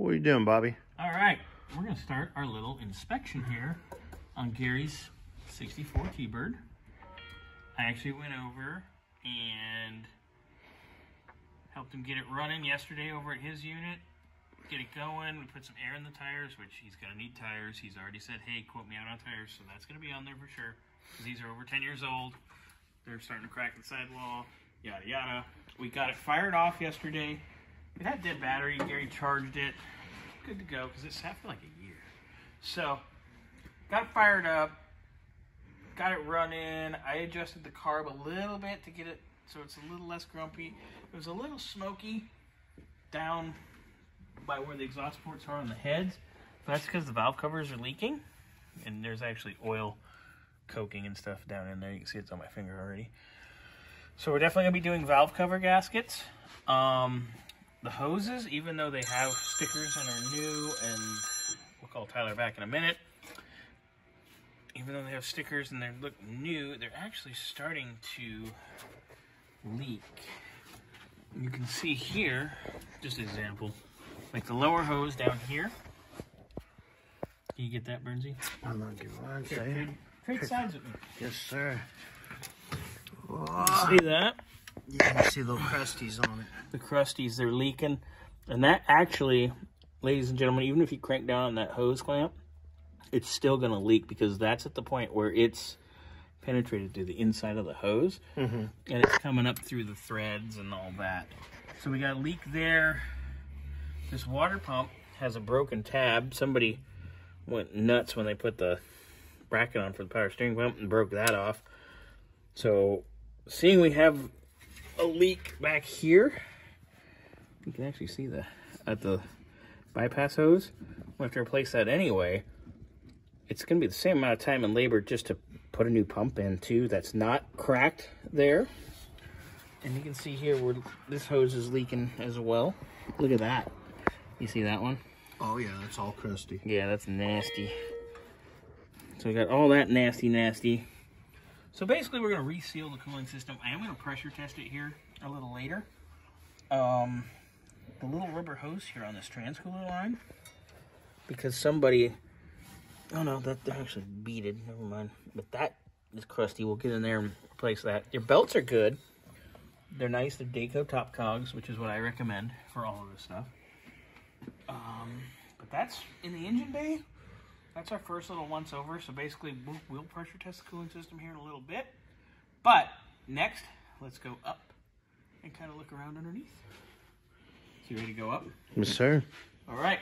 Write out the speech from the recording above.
What are you doing, Bobby? All right, we're gonna start our little inspection here on Gary's 64 T-Bird. I actually went over and helped him get it running yesterday over at his unit. Get it going. We put some air in the tires, which he's gonna need tires. He's already said, "Hey, quote me out on tires," so that's gonna be on there for sure. Because these are over 10 years old. They're starting to crack the sidewall. Yada yada. We got it fired off yesterday. It had dead battery. Gary charged it. Good to go because it sat for like a year. So, got fired up. Got it running. I adjusted the carb a little bit to get it so it's a little less grumpy. It was a little smoky down by where the exhaust ports are on the heads. But that's because the valve covers are leaking. And there's actually oil coking and stuff down in there. You can see it's on my finger already. So we're definitely going to be doing valve cover gaskets. Um, the hoses, even though they have stickers and are new, and we'll call Tyler back in a minute, even though they have stickers and they look new, they're actually starting to leak. You can see here, just an example, like the lower hose down here. Can you get that, Bernsey? I'm not giving one second. trade, trade sides with me. Yes, sir. See that? You can see the crusties on it. the crusties they're leaking. And that actually ladies and gentlemen even if you crank down on that hose clamp it's still going to leak because that's at the point where it's penetrated through the inside of the hose. Mm-hmm. and it's coming up through the threads and all that. So we got a leak there. This water pump has a broken tab. Somebody went nuts when they put the bracket on for the power steering pump and broke that off. So seeing we have a leak back here. You can actually see the at the bypass hose. We'll have to replace that anyway. It's going to be the same amount of time and labor just to put a new pump in too. That's not cracked there. And you can see here where this hose is leaking as well. Look at that. You see that one? Oh yeah, that's all crusty. Yeah, that's nasty. So we got all that nasty, nasty. So basically, we're going to reseal the cooling system. I am going to pressure test it here a little later. Um, the little rubber hose here on this transcooler line, because somebody, oh no, that they're actually beaded. Never mind. But that is crusty. We'll get in there and replace that. Your belts are good. They're nice. They're Dayco top cogs, which is what I recommend for all of this stuff. Um, but that's in the engine bay. That's our first little once over. So basically, we'll, pressure test the cooling system here in a little bit. But next, let's go up and kind of look around underneath. So you ready to go up? Yes, sir. All right.